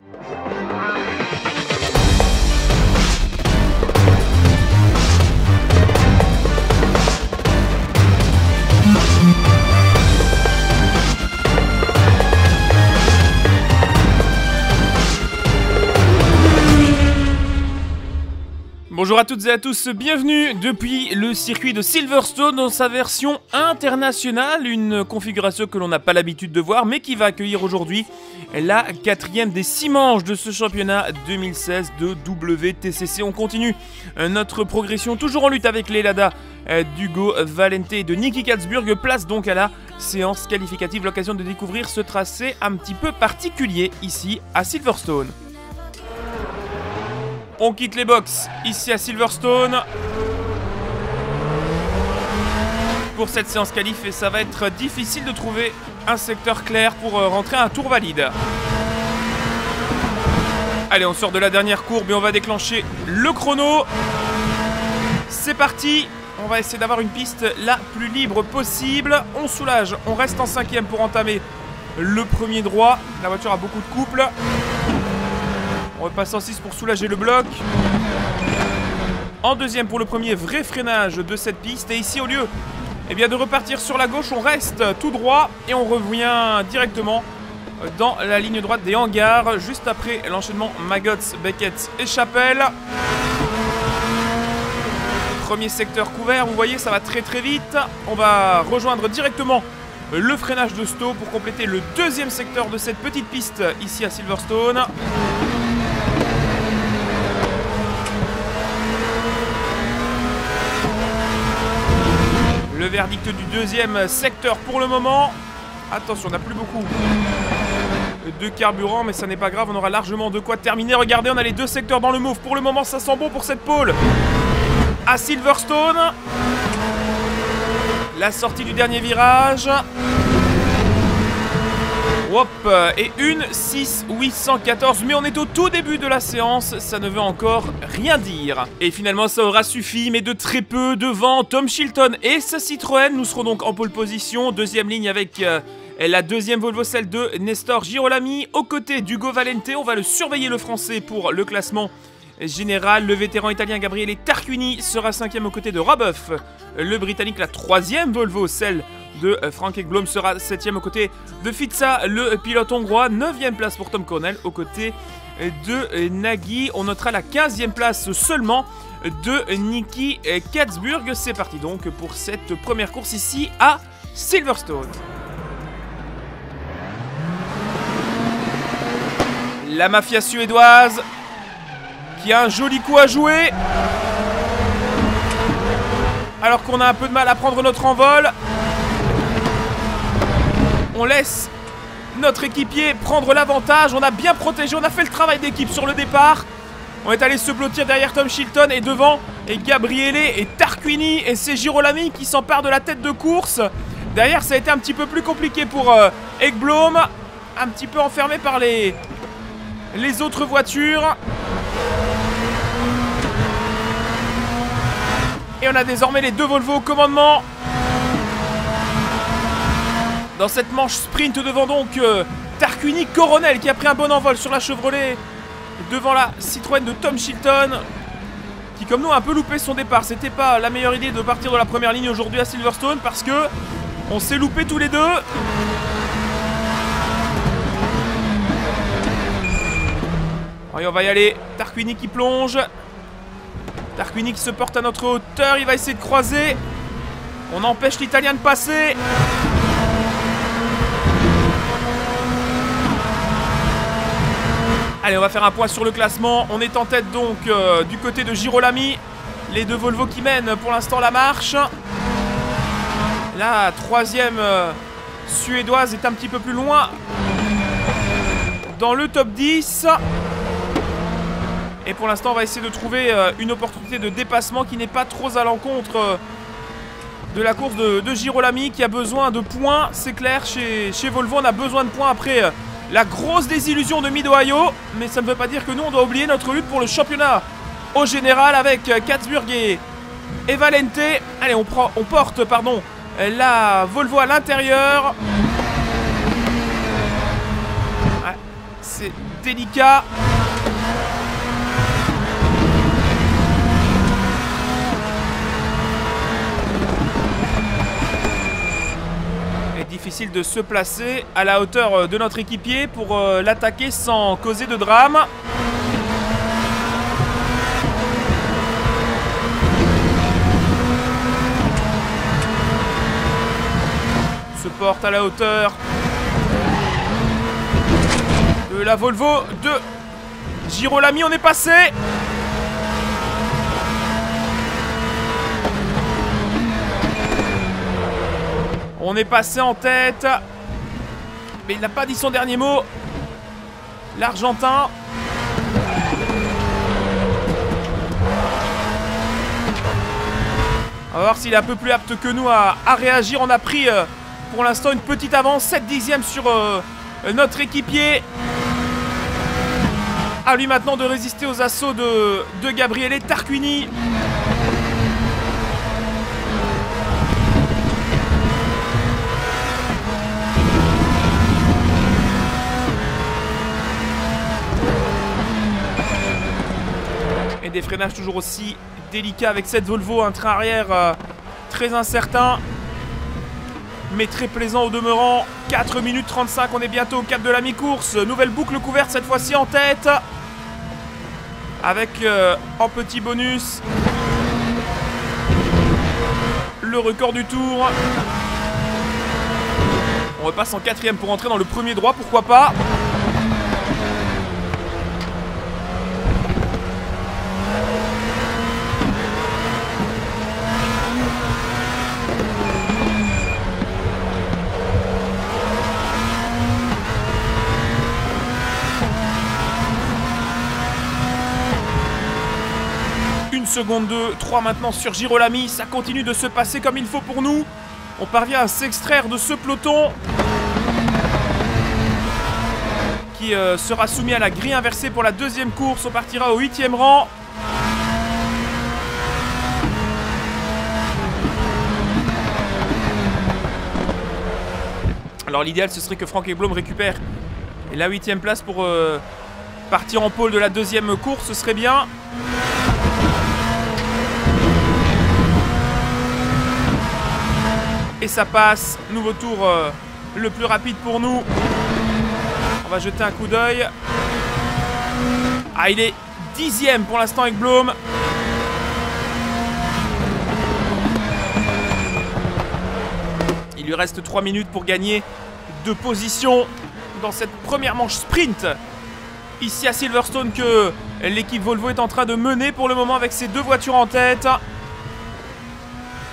Thank you. Bonjour à toutes et à tous, bienvenue depuis le circuit de Silverstone dans sa version internationale, une configuration que l'on n'a pas l'habitude de voir mais qui va accueillir aujourd'hui la quatrième des six manches de ce championnat 2016 de WTCC. On continue notre progression toujours en lutte avec les Lada d'Hugo Valente et de Nicky Katzburg, place donc à la séance qualificative, l'occasion de découvrir ce tracé un petit peu particulier ici à Silverstone. On quitte les box ici à Silverstone. Pour cette séance qualif et ça va être difficile de trouver un secteur clair pour euh, rentrer un tour valide. Allez, on sort de la dernière courbe et on va déclencher le chrono. C'est parti On va essayer d'avoir une piste la plus libre possible. On soulage, on reste en cinquième pour entamer le premier droit. La voiture a beaucoup de couple. On repasse en 6 pour soulager le bloc. En deuxième pour le premier vrai freinage de cette piste. Et ici, au lieu eh bien, de repartir sur la gauche, on reste tout droit et on revient directement dans la ligne droite des hangars, juste après l'enchaînement Magots, Beckett et Chapelle. Premier secteur couvert, vous voyez, ça va très très vite. On va rejoindre directement le freinage de Stowe pour compléter le deuxième secteur de cette petite piste ici à Silverstone. Verdict du deuxième secteur pour le moment. Attention, on n'a plus beaucoup de carburant, mais ça n'est pas grave, on aura largement de quoi terminer. Regardez, on a les deux secteurs dans le move. Pour le moment, ça sent bon pour cette pole. À Silverstone. La sortie du dernier virage. Hop, et une 6 814, mais on est au tout début de la séance, ça ne veut encore rien dire. Et finalement ça aura suffi, mais de très peu devant Tom Chilton et sa Citroën, nous serons donc en pole position, deuxième ligne avec... Euh, la deuxième Volvo, celle de Nestor Girolami, aux côtés d'Hugo Valente. On va le surveiller le français pour le classement général. Le vétéran italien Gabriele Tarquini sera cinquième aux côtés de Robuff. Le britannique, la troisième Volvo, celle de euh, Frank Ekblom sera 7 aux côtés de Fitza, le pilote hongrois. 9 place pour Tom Cornell aux côtés de euh, Nagui. On notera la 15e place seulement de Nicky Katzburg. C'est parti donc pour cette première course ici à Silverstone. La mafia suédoise qui a un joli coup à jouer. Alors qu'on a un peu de mal à prendre notre envol. On laisse notre équipier prendre l'avantage. On a bien protégé, on a fait le travail d'équipe sur le départ. On est allé se blottir derrière Tom Shilton et devant et Gabriele et Tarquini et c'est Girolami qui s'emparent de la tête de course. Derrière ça a été un petit peu plus compliqué pour euh, Ekblom. Un petit peu enfermé par les autres voitures. Et on a désormais les deux Volvo au commandement. Dans cette manche sprint devant donc euh, Tarquini Coronel qui a pris un bon envol sur la Chevrolet devant la Citroën de Tom Shilton qui comme nous a un peu loupé son départ. C'était pas la meilleure idée de partir de la première ligne aujourd'hui à Silverstone parce que on s'est loupé tous les deux. On va y aller. Tarquini qui plonge. Tarquini qui se porte à notre hauteur. Il va essayer de croiser. On empêche l'Italien de passer. Allez, on va faire un point sur le classement. On est en tête donc euh, du côté de Girolami. Les deux Volvo qui mènent pour l'instant la marche. La troisième euh, suédoise est un petit peu plus loin. Dans le top 10. Et pour l'instant, on va essayer de trouver euh, une opportunité de dépassement qui n'est pas trop à l'encontre de la course de, Girolami qui a besoin de points. C'est clair, chez, chez Volvo, on a besoin de points après la grosse désillusion de Mid-Ohio. Mais ça ne veut pas dire que nous, on doit oublier notre lutte pour le championnat au général avec Katzburg et, Valente. Allez, on, prend, on porte pardon, la Volvo à l'intérieur. C'est délicat. Et difficile de se placer à la hauteur euh, de notre équipier pour euh, l'attaquer sans causer de drame. Se porte à la hauteur de la Volvo de Girolami. On est passé On est passé en tête. Mais il n'a pas dit son dernier mot. L'Argentin. On va voir s'il est un peu plus apte que nous à, réagir. On a pris euh, pour l'instant une petite avance. 7 dixièmes sur euh, notre équipier. À lui maintenant de résister aux assauts de, de Gabriele Tarquini. Des freinages toujours aussi délicats avec cette Volvo, un train arrière euh, très incertain, mais très plaisant au demeurant. 4 minutes 35, on est bientôt au cap de la mi-course. Nouvelle boucle couverte cette fois-ci en tête. Avec euh, en petit bonus le record du tour. On repasse en quatrième pour entrer dans le premier droit, pourquoi pas. Seconde 2, 3 maintenant sur Girolami. Ça continue de se passer comme il faut pour nous. On parvient à s'extraire de ce peloton. Qui euh, sera soumis à la grille inversée pour la deuxième course. On partira au huitième rang. Alors l'idéal ce serait que Franck Eblom récupère la huitième place pour euh, partir en pôle de la deuxième course. Ce serait bien. Et ça passe. Nouveau tour euh, le plus rapide pour nous. On va jeter un coup d'œil. Ah, il est dixième pour l'instant avec Blom. Il lui reste 3 minutes pour gagner deux positions dans cette première manche sprint. Ici à Silverstone que l'équipe Volvo est en train de mener pour le moment avec ses deux voitures en tête.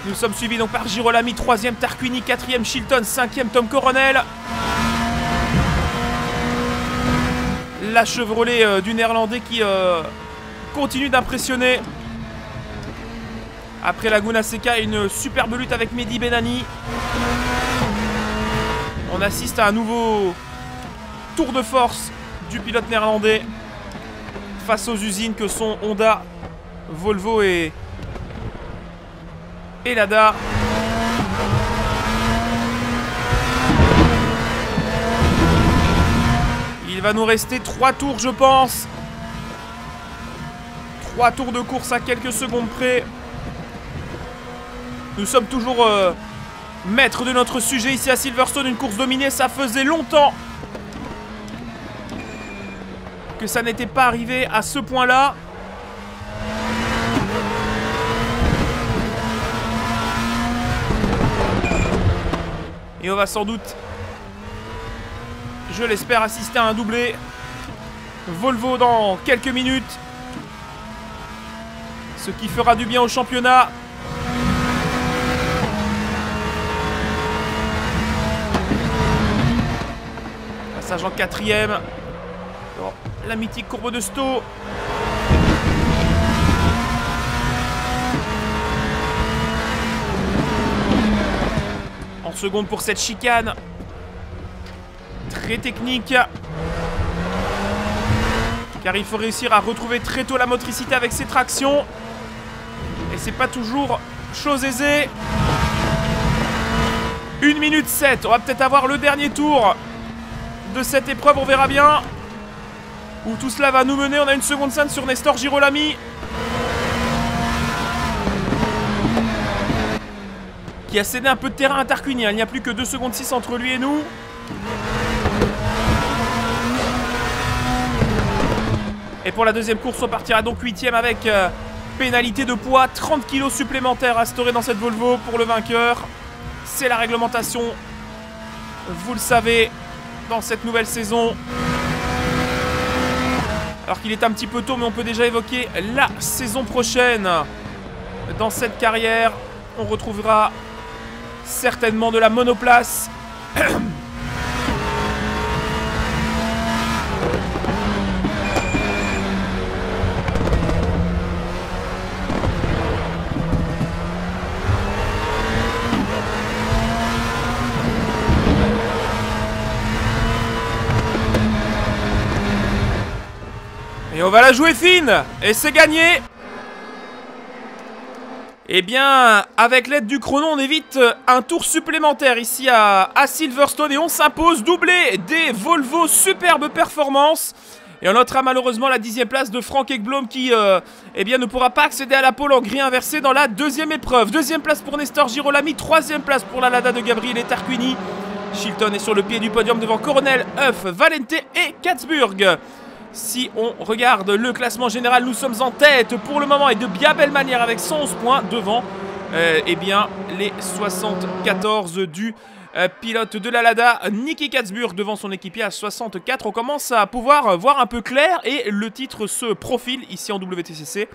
Nous sommes suivis donc par Girolami, 3ème Tarquini, 4ème Chilton, 5ème Tom Coronel. La Chevrolet euh, du néerlandais qui euh, continue d'impressionner. Après Laguna Seca, une superbe lutte avec Mehdi Benani. On assiste à un nouveau tour de force du pilote néerlandais face aux usines que sont Honda, Volvo et, et Lada. Il va nous rester 3 tours, je pense. 3 tours de course à quelques secondes près. Nous sommes toujours euh, maîtres de notre sujet ici à Silverstone. Une course dominée, ça faisait longtemps que ça n'était pas arrivé à ce point-là. Et on va sans doute, je l'espère, assister à un doublé. Volvo dans quelques minutes. Ce qui fera du bien au championnat. Passage en quatrième. La mythique courbe de Sto. En seconde pour cette chicane. Très technique. Car il faut réussir à retrouver très tôt la motricité avec ses tractions. Et c'est pas toujours chose aisée. 1 minute 7. On va peut-être avoir le dernier tour de cette épreuve. On verra bien. où tout cela va nous mener. On a une seconde scène sur Nestor Girolami. Qui a cédé un peu de terrain à Tarquini. Il n'y a plus que 2 secondes 6 entre lui et nous. Et pour la deuxième course, on partira donc 8ème avec euh, pénalité de poids. 30 kg supplémentaires instaurés dans cette Volvo pour le vainqueur. C'est la réglementation. Vous le savez, dans cette nouvelle saison. Alors qu'il est un petit peu tôt, mais on peut déjà évoquer la saison prochaine. Dans cette carrière, on retrouvera certainement de la monoplace. Et on va la jouer fine Et c'est gagné Eh bien, avec l'aide du chrono, on évite un tour supplémentaire ici à, Silverstone et on s'impose doublé des Volvo superbe performance. Et on notera malheureusement la dixième place de Frank Ekblom qui euh, eh bien, ne pourra pas accéder à la pole en gris inversé dans la deuxième épreuve. Deuxième place pour Nestor Girolami, troisième place pour la Lada de Gabriele Tarquini. Shilton est sur le pied du podium devant Coronel, Huff, Valente et Katzburg. Si on regarde le classement général, nous sommes en tête pour le moment et de bien belle manière avec 111 points devant euh, eh bien, les 74 du euh, pilote de la Lada, Nicky Katzburg devant son équipier à 64. On commence à pouvoir voir un peu clair et le titre se profile ici en WTCC.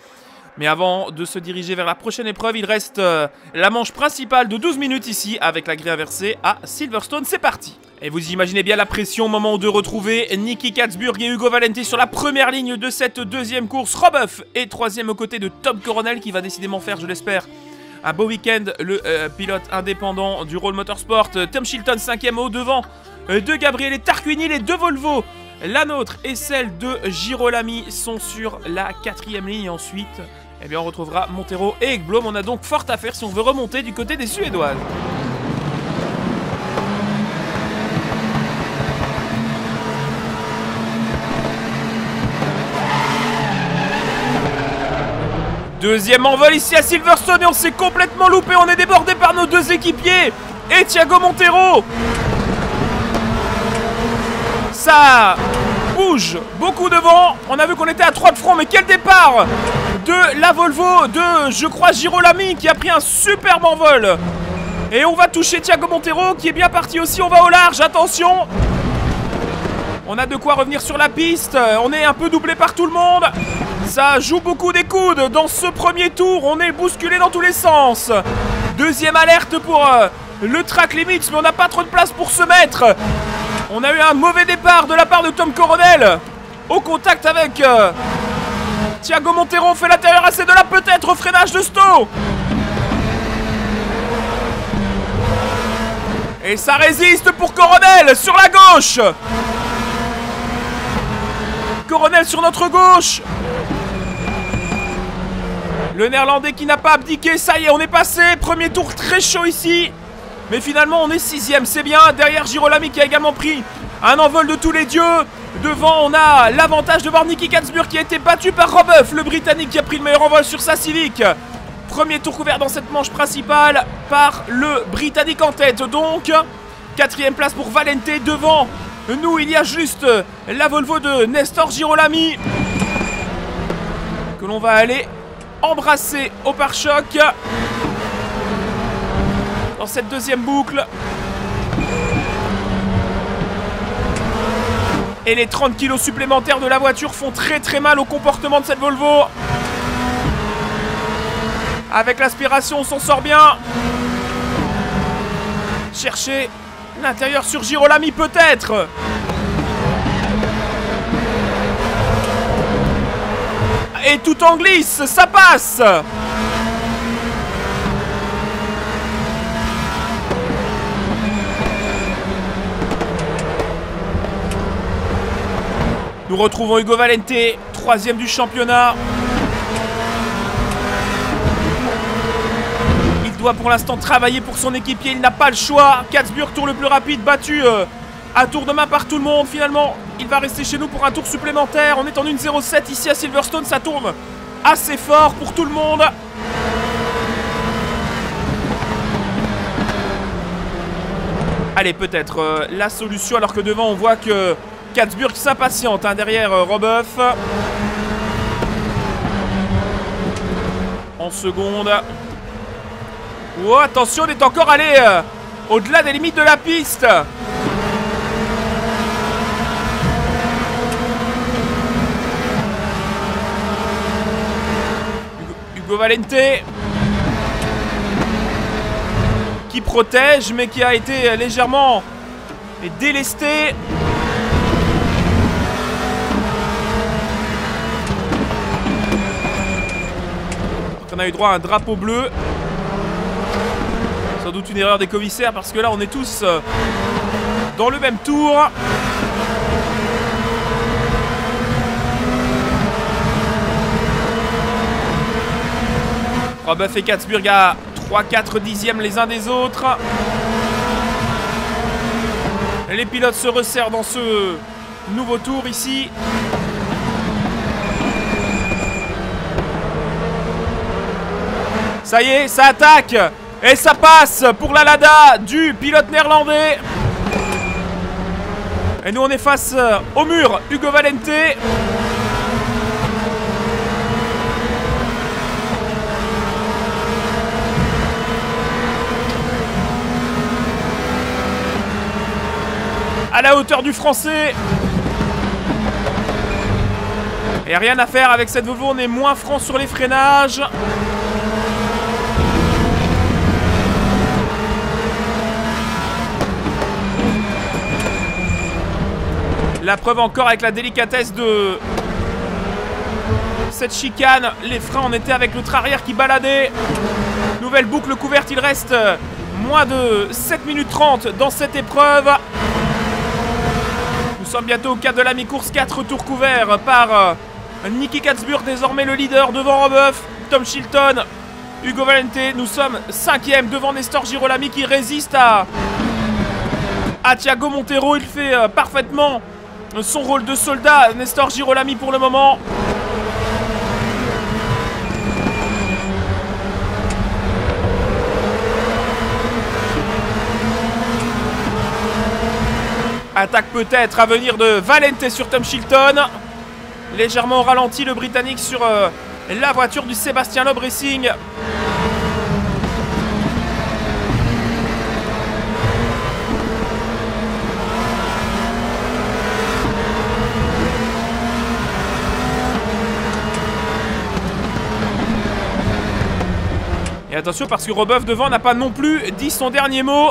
Mais avant de se diriger vers la prochaine épreuve, il reste euh, la manche principale de 12 minutes ici avec la grille inversée à Silverstone. C'est parti et vous imaginez bien la pression au moment de retrouver Nicky Katzburg et Hugo Valenti sur la première ligne de cette deuxième course. Robuff est troisième aux côtés de Tom Coronel qui va décidément faire, je l'espère, un beau week-end. Le euh, pilote indépendant du Roll Motorsport. Tom Shilton cinquième au devant de Gabriel et Tarquini. Les deux Volvo, la nôtre et celle de Girolami sont sur la quatrième ligne. Ensuite, eh bien, on retrouvera Montero et Ekblom. On a donc fort à faire si on veut remonter du côté des Suédoises. Deuxième envol ici à Silverstone et on s'est complètement loupé. On est débordé par nos deux équipiers. Et Thiago Montero. Ça beaucoup devant. On a vu qu'on était à 3 de front. Mais quel départ de la Volvo de, je crois, Girolami qui a pris un superbe envol. Et on va toucher Thiago Montero qui est bien parti aussi. On va au large. Attention. On a de quoi revenir sur la piste. On est un peu doublé par tout le monde. Ça joue beaucoup des coudes dans ce premier tour. On est bousculé dans tous les sens. Deuxième alerte pour euh, le track limits, mais on n'a pas trop de place pour se mettre. On a eu un mauvais départ de la part de Tom Coronel. Au contact avec euh, Thiago Montero. On fait l'intérieur assez de là peut-être au freinage de Sto. Et ça résiste pour Coronel sur la gauche. Coronel sur notre gauche. Le néerlandais qui n'a pas abdiqué, ça y est, on est passé. Premier tour très chaud ici. Mais finalement, on est sixième, c'est bien. Derrière Girolami qui a également pris un envol de tous les dieux. Devant, on a l'avantage de voir Nicky Katzburg qui a été battu par Robuff, le Britannique qui a pris le meilleur envol sur sa Civic. Premier tour couvert dans cette manche principale par le Britannique en tête. Donc, quatrième place pour Valente. Devant nous, il y a juste la Volvo de Nestor Girolami. Que l'on va aller embrassé au pare-choc. Dans cette deuxième boucle. Et les 30 kilos supplémentaires de la voiture font très très mal au comportement de cette Volvo. Avec l'aspiration, on s'en sort bien. Chercher l'intérieur sur Girolami peut-être. Et tout en glisse, ça passe Nous retrouvons Hugo Valente, troisième du championnat. Il doit pour l'instant travailler pour son équipier, il n'a pas le choix. Katzburg, tour le plus rapide, battu euh, à tour de main par tout le monde. Finalement, il va rester chez nous pour un tour supplémentaire. On est en 1.07 ici à Silverstone, ça tourne assez fort pour tout le monde. Allez, peut-être euh, la solution, alors que devant, on voit que Katzburg s'impatiente hein, derrière euh. En seconde. Oh, attention, on est encore allé euh, au-delà des limites de la piste. Hugo Valente qui protège mais qui a été légèrement délesté. A eu droit à un drapeau bleu. Sans doute une erreur des commissaires parce que là on est tous euh, dans le même tour. Robuff et Katzburg à 3-4 dixièmes les uns des autres. Les pilotes se resserrent dans ce nouveau tour ici. Ça y est, ça attaque Et ça passe pour la Lada du pilote néerlandais Et nous on est face au mur, Hugo Valente à la hauteur du français. Et rien à faire avec cette Volvo, on est moins franc sur les freinages. La preuve encore avec la délicatesse de cette chicane. Les freins en étaient avec le arrière qui baladait. Nouvelle boucle couverte, il reste moins de 7 minutes 30 dans cette épreuve. Nous sommes bientôt au cadre de la mi-course, 4 tours couverts par euh, Nicky Katzburg, désormais le leader devant Roboff, Tom Chilton, Hugo Valente. Nous sommes 5ème devant Nestor Girolami qui résiste à, à Thiago Montero. Il fait euh, parfaitement son rôle de soldat, Nestor Girolami pour le moment. Attaque peut-être à venir de Valente sur Tom Shilton. Légèrement ralenti le Britannique sur euh, la voiture du Sébastien Loeb Racing. Attention parce que Robeuf devant n'a pas non plus dit son dernier mot.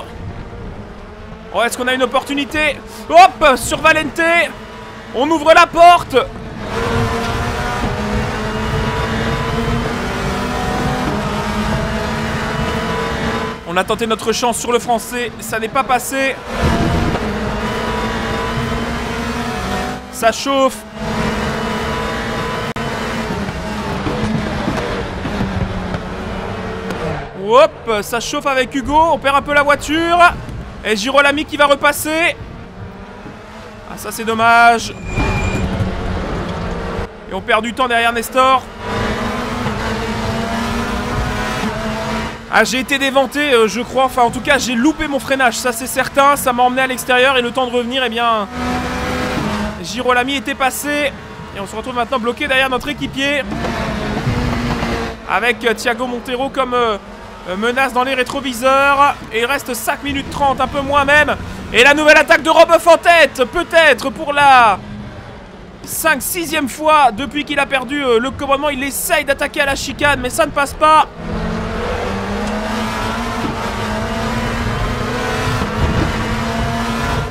Oh, est-ce qu'on a une opportunité? Hop Sur Valente On ouvre la porte On a tenté notre chance sur le français, ça n'est pas passé. Ça chauffe. Hop, ça chauffe avec Hugo, on perd un peu la voiture. Et Girolami qui va repasser. Ah, ça c'est dommage. Et on perd du temps derrière Nestor. Ah, j'ai été déventé, euh, je crois. Enfin, en tout cas, j'ai loupé mon freinage. Ça, c'est certain. Ça m'a emmené à l'extérieur. Et le temps de revenir, eh bien... Girolami était passé. Et on se retrouve maintenant bloqué derrière notre équipier. Avec euh, Thiago Montero comme... Euh, menace dans les rétroviseurs. Et il reste 5 minutes 30, un peu moins même. Et la nouvelle attaque de Robeuf en tête, peut-être pour la 5 6 e fois depuis qu'il a perdu euh, le commandement. Il essaye d'attaquer à la chicane, mais ça ne passe pas.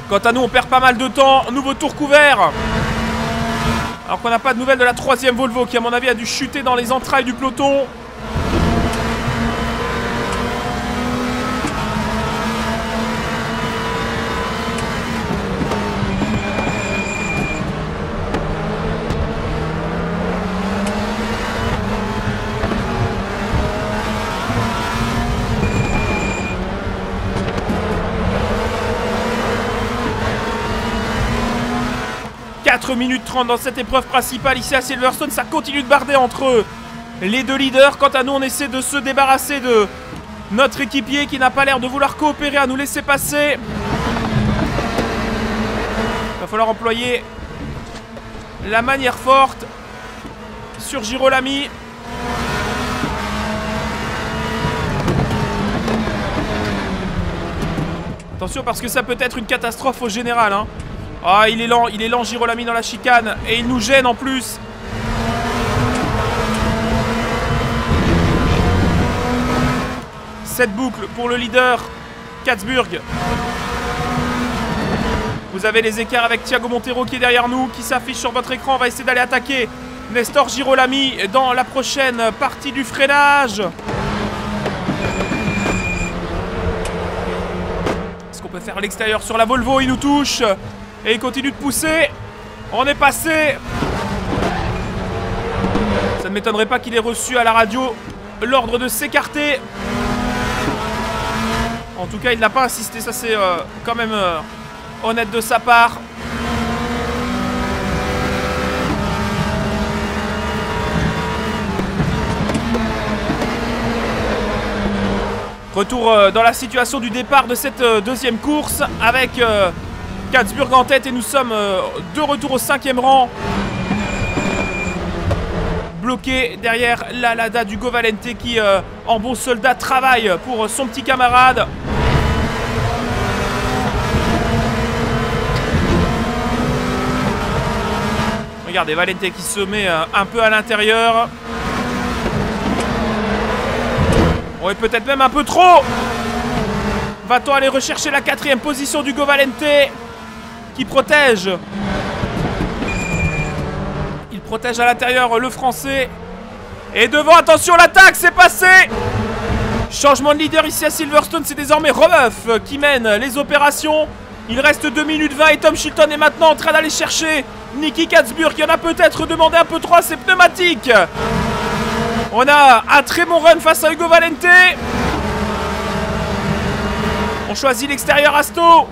Quant à nous, on perd pas mal de temps. Nouveau tour couvert. Alors qu'on n'a pas de nouvelles de la troisième Volvo qui, à mon avis, a dû chuter dans les entrailles du peloton. 4 minutes 30 dans cette épreuve principale ici à Silverstone. Ça continue de barder entre les deux leaders. Quant à nous, on essaie de se débarrasser de notre équipier qui n'a pas l'air de vouloir coopérer à nous laisser passer. Va falloir employer la manière forte sur Girolami. Attention parce que ça peut être une catastrophe au général. Hein. Ah, il est lent, il est lent Girolami dans la chicane. Et il nous gêne en plus. Cette boucle pour le leader, Katzburg. Vous avez les écarts avec Thiago Montero qui est derrière nous, qui s'affiche sur votre écran. On va essayer d'aller attaquer Nestor Girolami dans la prochaine partie du freinage. On peut faire l'extérieur sur la Volvo, il nous touche. Et il continue de pousser. On est passé. Ça ne m'étonnerait pas qu'il ait reçu à la radio l'ordre de s'écarter. En tout cas, il n'a pas insisté. Ça, c'est euh, quand même euh, honnête de sa part. Retour euh, dans la situation du départ de cette deuxième course avec Katzburg en tête et nous sommes de retour au cinquième rang. Bloqué derrière la Lada du Govalente qui, en bon soldat, travaille pour son petit camarade. Regardez, Valente qui se met un peu à l'intérieur. Ouais, peut-être même un peu trop Va-t-on aller rechercher la quatrième position du Govalente? Qui protège Il protège à l'intérieur le français. Et devant, attention, l'attaque, c'est passé Changement de leader ici à Silverstone, c'est désormais Romeuf qui mène les opérations. Il reste 2 minutes 20 et Tom Shilton est maintenant en train d'aller chercher Nicky Katzburg qui en a peut-être demandé un peu trop à ses pneumatiques. On a un très bon run face à Hugo Valente. On choisit l'extérieur Asto.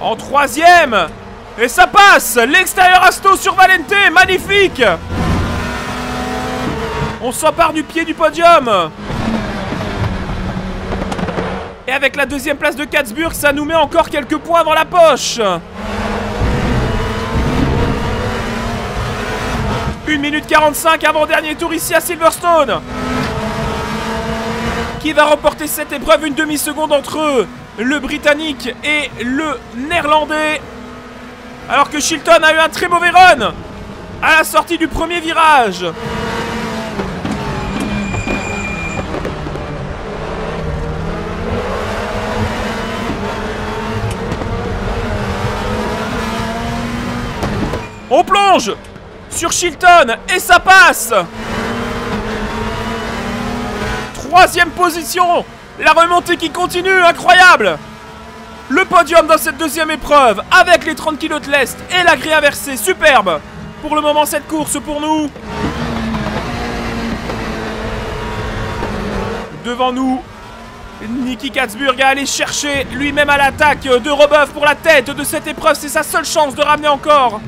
En troisième. Et ça passe. L'extérieur Asto sur Valente. Magnifique. On s'empare du pied du podium. Et avec la deuxième place de Katzburg, ça nous met encore quelques points dans la poche. 1 minute 45 avant dernier tour ici à Silverstone. Qui va remporter cette épreuve une demi-seconde entre le Britannique et le Néerlandais. Alors que Shilton a eu un très mauvais run à la sortie du premier virage. On plonge sur Shilton et ça passe Troisième position. La remontée qui continue, incroyable. Le podium dans cette deuxième épreuve avec les 30 kg de l'Est et la grille inversée, superbe. Pour le moment cette course pour nous. Devant nous, Niki Katzburg a allé chercher lui-même à l'attaque de Robeuf pour la tête de cette épreuve. C'est sa seule chance de ramener encore.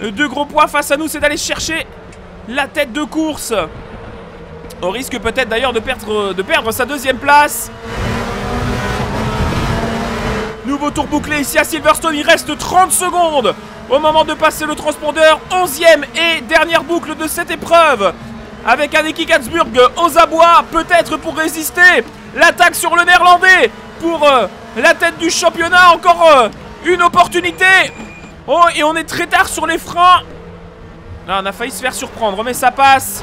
Deux gros points face à nous, c'est d'aller chercher la tête de course. On risque peut-être d'ailleurs de perdre, sa deuxième place. Nouveau tour bouclé ici à Silverstone, il reste 30 secondes au moment de passer le transpondeur. Onzième et dernière boucle de cette épreuve. Avec Aniki Katzburg aux abois, peut-être pour résister. L'attaque sur le néerlandais pour euh, la tête du championnat. Encore euh, une opportunité Oh, et on est très tard sur les freins Là, on a failli se faire surprendre, mais ça passe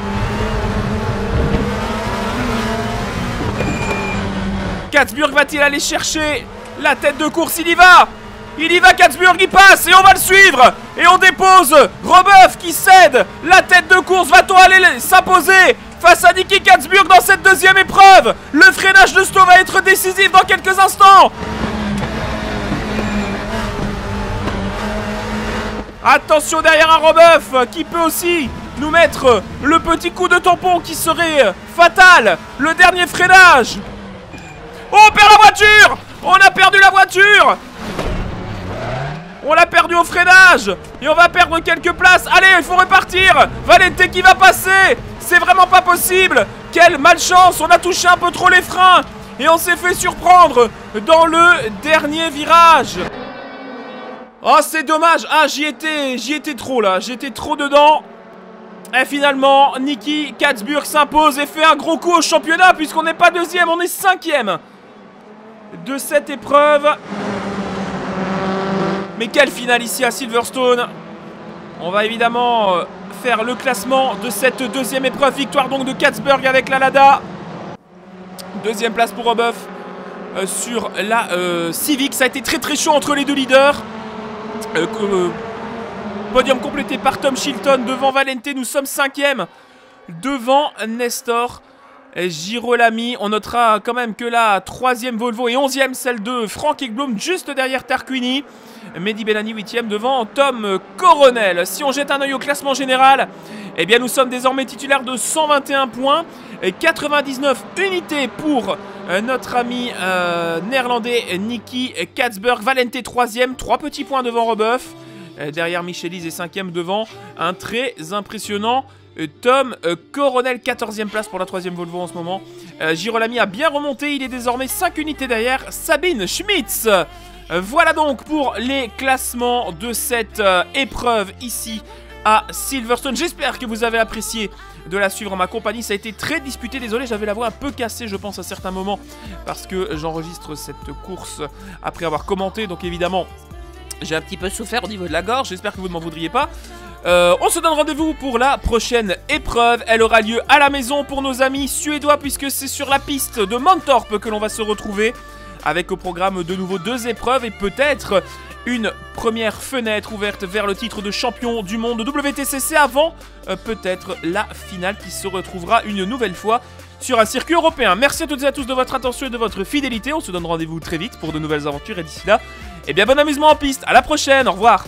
Katzburg va-t-il aller chercher la tête de course? Il y va! Il y va, Katzburg, il passe Et on va le suivre. Et on dépose Robeuf qui cède. La tête de course, va-t-on aller s'imposer face à Nicky Katzburg dans cette deuxième épreuve? Le freinage de Sto va être décisif dans quelques instants. Attention derrière un Robeuf qui peut aussi nous mettre le petit coup de tampon qui serait fatal. Le dernier freinage. Oh, on perd la voiture! On a perdu la voiture! On l'a perdu au freinage! Et on va perdre quelques places! Allez, il faut repartir! Valente qui va passer! C'est vraiment pas possible! Quelle malchance! On a touché un peu trop les freins! Et on s'est fait surprendre dans le dernier virage! Oh, c'est dommage! Ah, j'y étais, j'y étais trop, là. J'étais trop dedans. Et finalement, Niki Katzburg s'impose et fait un gros coup au championnat puisqu'on n'est pas deuxième, on est cinquième de cette épreuve. Mais quelle finale ici à Silverstone On va évidemment euh, faire le classement de cette deuxième épreuve. Victoire donc de Katzberg avec la Lada. Deuxième place pour Roboff euh, sur la euh, Civic. Ça a été très très chaud entre les deux leaders. podium complété par Tom Shilton devant Valente. Nous sommes cinquième devant Nestor. Girolami, on notera quand même que la troisième Volvo et onzième celle de Frank Ekblom juste derrière Tarquini. Mehdi Bellani 8ème devant Tom Coronel. Si on jette un oeil au classement général, eh bien nous sommes désormais titulaires de 121 points. Et 99 unités pour euh, notre ami euh, néerlandais Nicky Katzberg. Valente 3ème, 3 petits points devant Rebeuf. Euh, derrière Michelise et 5ème devant un très impressionnant Tom Coronel, 14ème place pour la troisième Volvo en ce moment. Girolami a bien remonté, il est désormais 5 unités derrière. Sabine Schmitz voilà donc pour les classements de cette euh, épreuve ici à Silverstone. J'espère que vous avez apprécié de la suivre en ma compagnie. Ça a été très disputé. Désolé, j'avais la voix un peu cassée, je pense, à certains moments. Parce que j'enregistre cette course après avoir commenté. Donc évidemment, j'ai un petit peu souffert au niveau de la gorge. J'espère que vous ne m'en voudriez pas. Euh, on se donne rendez-vous pour la prochaine épreuve. Elle aura lieu à la maison pour nos amis suédois puisque c'est sur la piste de Mantorp que l'on va se retrouver avec au programme de nouveau deux épreuves et peut-être une première fenêtre ouverte vers le titre de champion du monde WTCC avant euh, peut-être la finale qui se retrouvera une nouvelle fois sur un circuit européen. Merci à toutes et à tous de votre attention et de votre fidélité. On se donne rendez-vous très vite pour de nouvelles aventures et d'ici là, eh bien bon amusement en piste. À la prochaine, au revoir.